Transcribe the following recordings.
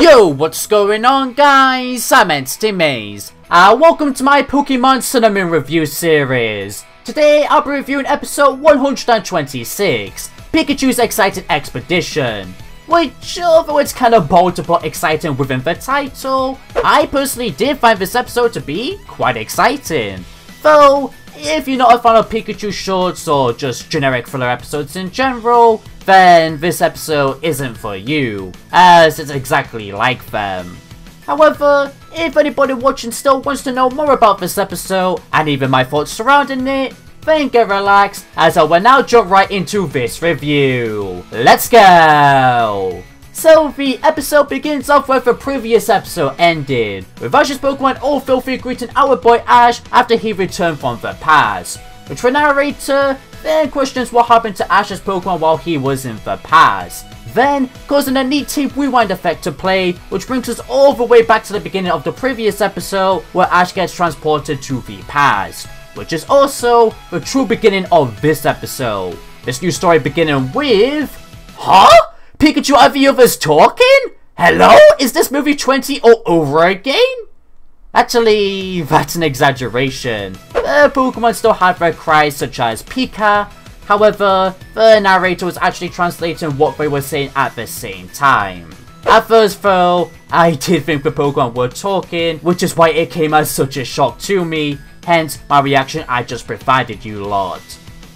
Yo, what's going on guys? I'm Entity Mays, and welcome to my Pokemon Moon review series. Today I'll be reviewing episode 126, Pikachu's Exciting Expedition. Which, although it's kind of bold to put exciting within the title, I personally did find this episode to be quite exciting. Though, if you're not a fan of Pikachu shorts or just generic filler episodes in general, then this episode isn't for you, as it's exactly like them. However, if anybody watching still wants to know more about this episode, and even my thoughts surrounding it, then get relaxed, as I will now jump right into this review. Let's go! So the episode begins off where the previous episode ended, with Ash's Pokemon all filthy greeting our boy Ash after he returned from the past. Which the narrator then questions what happened to Ash's Pokemon while he was in the past. Then, causing a neat tape rewind effect to play, which brings us all the way back to the beginning of the previous episode where Ash gets transported to the past. Which is also the true beginning of this episode. This new story beginning with... Huh? Pikachu are the others talking? Hello? Is this movie 20 all over again? Actually, that's an exaggeration. The Pokemon still have their cries such as Pika, however, the narrator was actually translating what they were saying at the same time. At first though, I did think the Pokemon were talking, which is why it came as such a shock to me, hence my reaction I just provided you lot.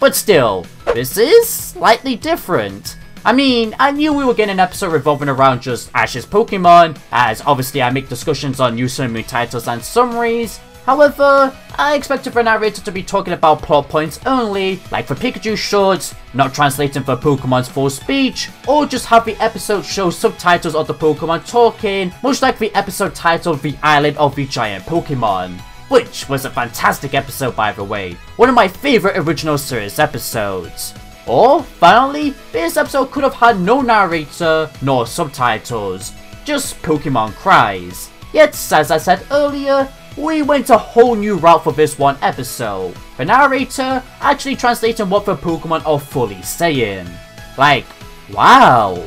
But still, this is slightly different. I mean, I knew we were getting an episode revolving around just Ash's Pokemon, as obviously I make discussions on new Sun Moon titles and summaries. However, I expected the narrator to be talking about plot points only, like for Pikachu shorts, not translating for Pokemon's full speech, or just have the episode show subtitles of the Pokemon talking, much like the episode titled The Island of the Giant Pokemon. Which was a fantastic episode by the way, one of my favourite original series episodes. Or, finally, this episode could have had no narrator nor subtitles, just Pokemon cries. Yet, as I said earlier, we went a whole new route for this one episode. The narrator actually translating what the Pokemon are fully saying. Like, wow.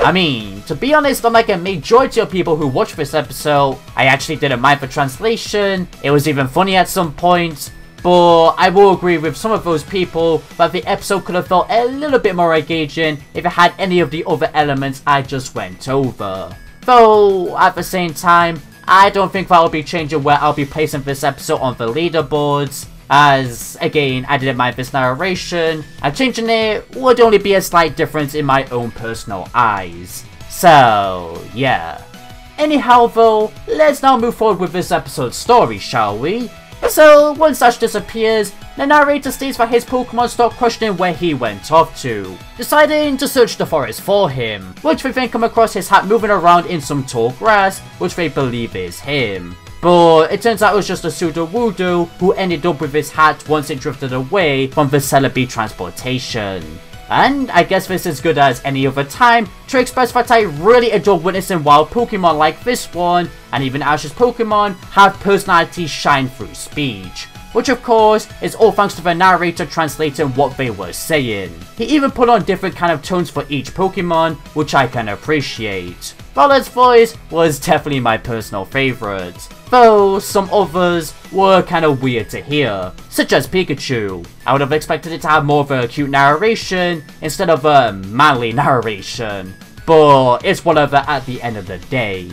I mean, to be honest, unlike a majority of people who watch this episode, I actually didn't mind the translation, it was even funny at some points, but I will agree with some of those people that the episode could have felt a little bit more engaging if it had any of the other elements I just went over. Though, at the same time, I don't think that will be changing where I'll be placing this episode on the leaderboards. As, again, I didn't mind this narration, and changing it would only be a slight difference in my own personal eyes. So, yeah. Anyhow though, let's now move forward with this episode's story, shall we? So, once Ash disappears, the narrator states that his Pokemon stop questioning where he went off to, deciding to search the forest for him, which they then come across his hat moving around in some tall grass, which they believe is him. But it turns out it was just a Sudowoodo who ended up with his hat once it drifted away from the Celebi transportation. And I guess this is good as any other time to express that I really adore witnessing wild Pokemon like this one, and even Ash's Pokemon, have personality shine through speech. Which of course is all thanks to the narrator translating what they were saying. He even put on different kind of tones for each Pokemon, which I can appreciate. Rowlet's voice was definitely my personal favourite, though some others were kinda weird to hear, such as Pikachu. I would have expected it to have more of a cute narration instead of a manly narration, but it's whatever at the end of the day.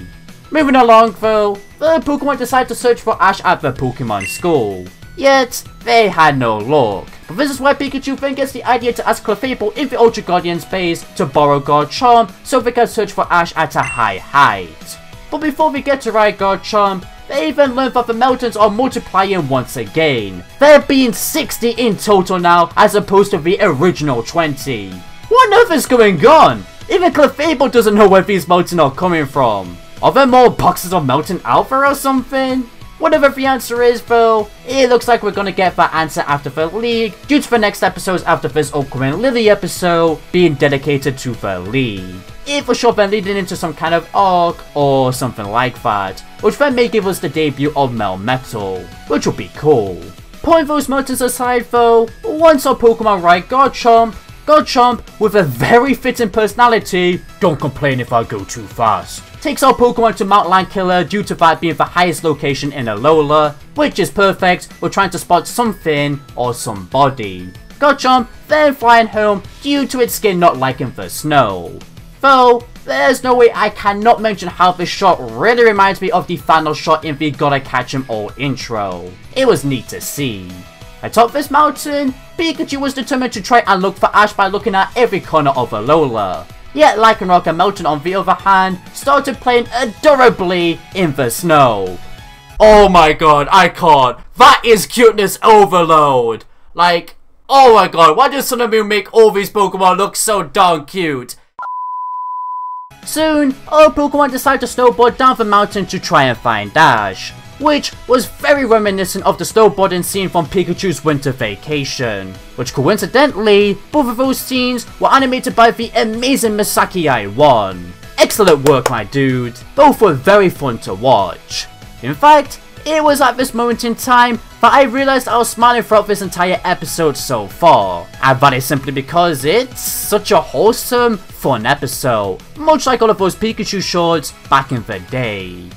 Moving along though, the Pokemon decide to search for Ash at the Pokemon school. Yet, they had no luck. But this is why Pikachu then gets the idea to ask Clefable in the Ultra Guardian's base to borrow Garchomp so they can search for Ash at a high height. But before we get to ride Garchomp, they even learn that the Meltans are multiplying once again. There being 60 in total now as opposed to the original 20. What on earth is going on? Even Clefable doesn't know where these Meltans are coming from. Are there more boxes of Meltan Alpha or something? Whatever the answer is though, it looks like we're gonna get that answer after the league, due to the next episodes after this upcoming Lillie episode being dedicated to the league. If for sure then leading into some kind of arc or something like that, which then may give us the debut of Melmetal, which will be cool. Putting those motives aside though, once our Pokemon ride Garchomp, Garchomp, with a very fitting personality, don't complain if I go too fast, takes our Pokemon to Mount Lanakila due to that being the highest location in Alola, which is perfect for trying to spot something or somebody. Garchomp then flying home due to its skin not liking the snow. Though, there's no way I cannot mention how this shot really reminds me of the final shot in the Gotta Catch 'em All intro. It was neat to see. Atop this mountain, Pikachu was determined to try and look for Ash by looking at every corner of Alola. Yet Lycanroc and Meltan on the other hand started playing adorably in the snow. Oh my god, I can't. That is cuteness overload. Like, oh my god, why does Sun make all these Pokemon look so darn cute? Soon, all Pokemon decide to snowboard down the mountain to try and find Ash which was very reminiscent of the snowboarding scene from Pikachu's winter vacation, which coincidentally, both of those scenes were animated by the amazing Misaki I1. Excellent work my dude, both were very fun to watch. In fact, it was at this moment in time that I realized I was smiling throughout this entire episode so far, and that is simply because it's such a wholesome, fun episode, much like all of those Pikachu shorts back in the day.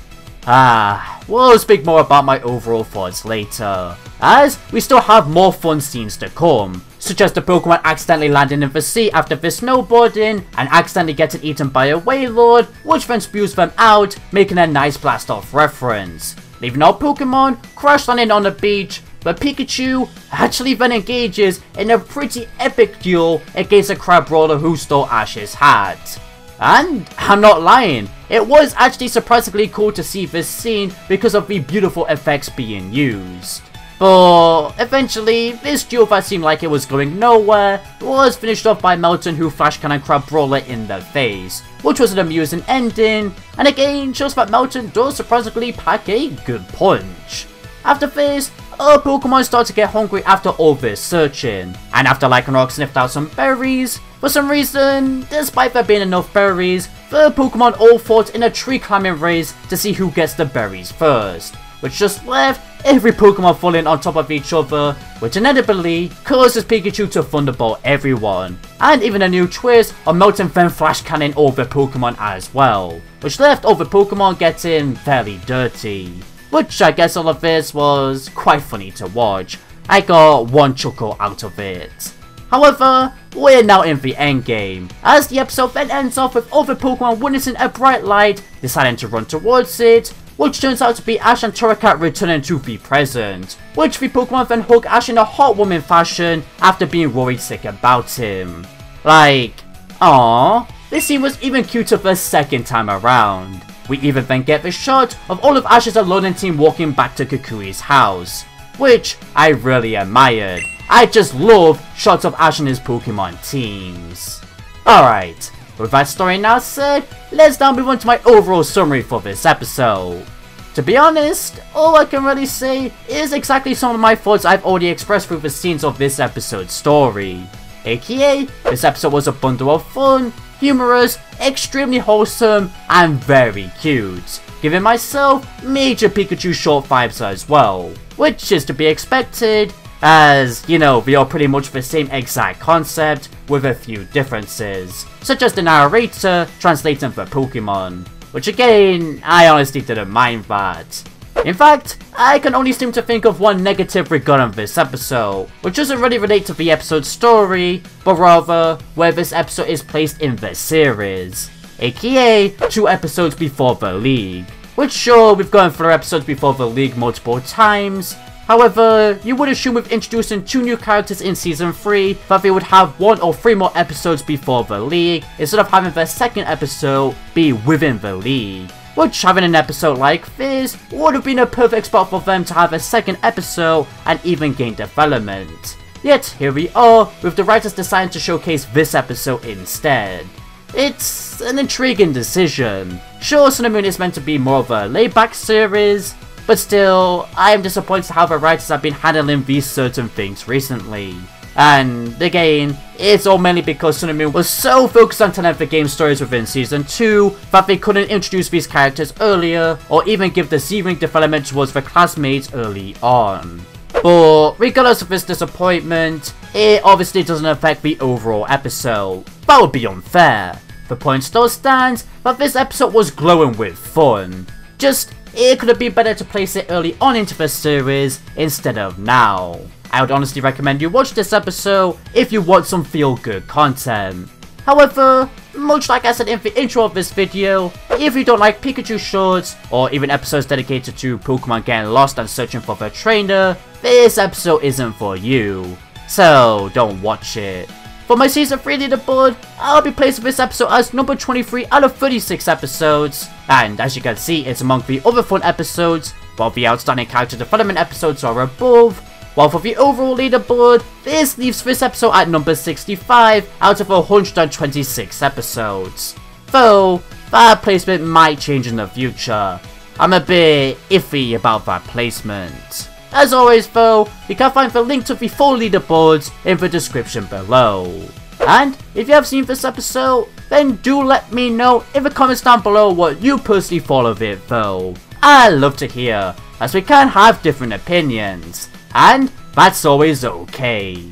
Ah, we'll speak more about my overall thoughts later, as we still have more fun scenes to come, such as the Pokemon accidentally landing in the sea after the snowboarding, and accidentally getting eaten by a Wailord, which then spews them out, making a nice blast off reference. Leaving our Pokemon crash landing on the beach, but Pikachu actually then engages in a pretty epic duel against a Crabrawler who stole Ash's hat. And I'm not lying, it was actually surprisingly cool to see this scene because of the beautiful effects being used. But eventually, this duel that seemed like it was going nowhere was finished off by Meltan who Flash Cannon Crabrawler in the face, which was an amusing ending, and again shows that Meltan does surprisingly pack a good punch. After this, our Pokemon start to get hungry after all this searching, and after Lycanroc sniffed out some berries, for some reason, despite there being enough berries, the Pokemon all fought in a tree climbing race to see who gets the berries first, which just left every Pokemon falling on top of each other, which inevitably causes Pikachu to Thunderbolt everyone, and even a new twist of Meltan then Flash Cannon over Pokemon as well, which left all the Pokemon getting fairly dirty which I guess all of this was quite funny to watch. I got one chuckle out of it. However, we're now in the endgame, as the episode then ends off with other Pokemon witnessing a bright light, deciding to run towards it, which turns out to be Ash and Torracat returning to the present, which the Pokemon then hug Ash in a heartwarming fashion after being worried sick about him. Like, aww, this scene was even cuter the second time around. We even then get the shot of all of Ash's Alolan team walking back to Kukui's house, which I really admired. I just love shots of Ash and his Pokemon teams. Alright, with that story now said, let's now move on to my overall summary for this episode. To be honest, all I can really say is exactly some of my thoughts I've already expressed through the scenes of this episode's story. AKA, this episode was a bundle of fun, humorous, extremely wholesome, and very cute, giving myself major Pikachu short vibes as well, which is to be expected, as, you know, they are pretty much the same exact concept, with a few differences, such as the narrator translating for Pokemon, which again, I honestly didn't mind that. In fact, I can only seem to think of one negative regarding this episode, which doesn't really relate to the episode's story, but rather where this episode is placed in the series, aka two episodes before the League. Which sure, we've gone through episodes before the League multiple times, However, you would assume with introducing two new characters in Season 3 that they would have one or three more episodes before the League, instead of having their second episode be within the League which having an episode like this would have been a perfect spot for them to have a second episode and even gain development. Yet here we are, with the writers deciding to showcase this episode instead. It's an intriguing decision. Sure, Sun Moon is meant to be more of a laid-back series, but still, I am disappointed how the writers have been handling these certain things recently. And again, it's all mainly because Sun was so focused on telling the game stories within Season 2 that they couldn't introduce these characters earlier or even give the Z-Ring development towards the classmates early on. But regardless of this disappointment, it obviously doesn't affect the overall episode. That would be unfair. The point still stands that this episode was glowing with fun. Just, it could have been better to place it early on into the series instead of now. I would honestly recommend you watch this episode if you want some feel-good content. However, much like I said in the intro of this video, if you don't like Pikachu shorts, or even episodes dedicated to Pokemon getting lost and searching for their trainer, this episode isn't for you. So, don't watch it. For my season 3 leaderboard, I'll be placing this episode as number 23 out of 36 episodes, and as you can see, it's among the other fun episodes, while the outstanding character development episodes are above, while for the overall leaderboard, this leaves this episode at number 65 out of 126 episodes. Though, that placement might change in the future. I'm a bit iffy about that placement. As always though, you can find the link to the full leaderboards in the description below. And if you have seen this episode, then do let me know in the comments down below what you personally thought of it though. I love to hear, as we can have different opinions and that's always okay.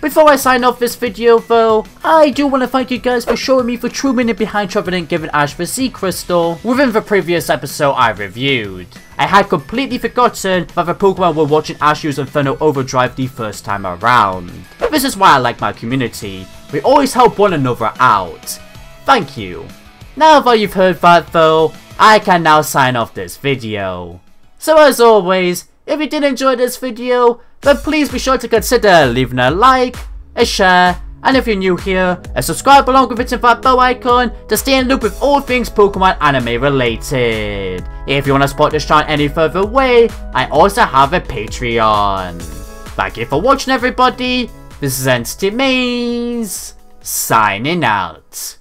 Before I sign off this video though, I do want to thank you guys for showing me the true meaning behind Trevenant giving Ash the Z-Crystal within the previous episode I reviewed. I had completely forgotten that the Pokemon were watching Ash use Inferno Overdrive the first time around. This is why I like my community, we always help one another out. Thank you. Now that you've heard that though, I can now sign off this video. So as always, if you did enjoy this video, then please be sure to consider leaving a like, a share, and if you're new here, a subscribe along with hitting that bell icon to stay in loop with all things Pokemon anime related. If you want to support this channel any further way, I also have a Patreon. Thank you for watching everybody, this is Entity Mays, signing out.